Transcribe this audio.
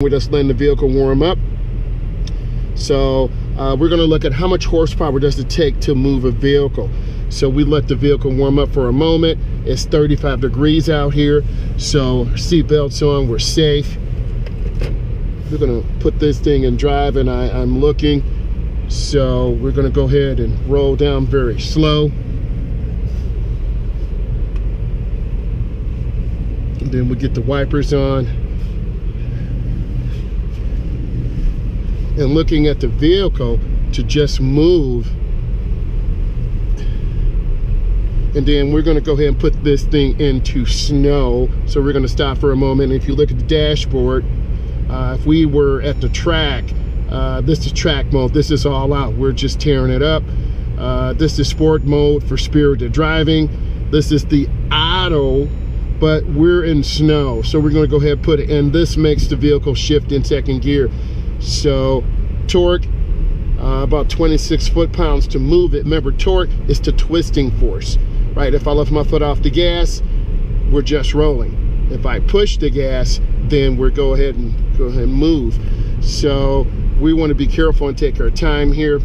We're just letting the vehicle warm up. So uh, we're gonna look at how much horsepower does it take to move a vehicle. So we let the vehicle warm up for a moment. It's 35 degrees out here. So seatbelts on, we're safe. We're gonna put this thing in drive and I, I'm looking. So we're gonna go ahead and roll down very slow. And then we get the wipers on. And looking at the vehicle to just move. And then we're gonna go ahead and put this thing into snow. So we're gonna stop for a moment. If you look at the dashboard, uh, if we were at the track, uh, this is track mode. This is all out. We're just tearing it up. Uh, this is sport mode for spirited driving. This is the auto, but we're in snow. So we're gonna go ahead and put it in. This makes the vehicle shift in second gear. So torque, uh, about 26 foot-pounds to move it. Remember, torque is to twisting force, right? If I lift my foot off the gas, we're just rolling. If I push the gas, then we're go ahead and go ahead and move. So we want to be careful and take our time here.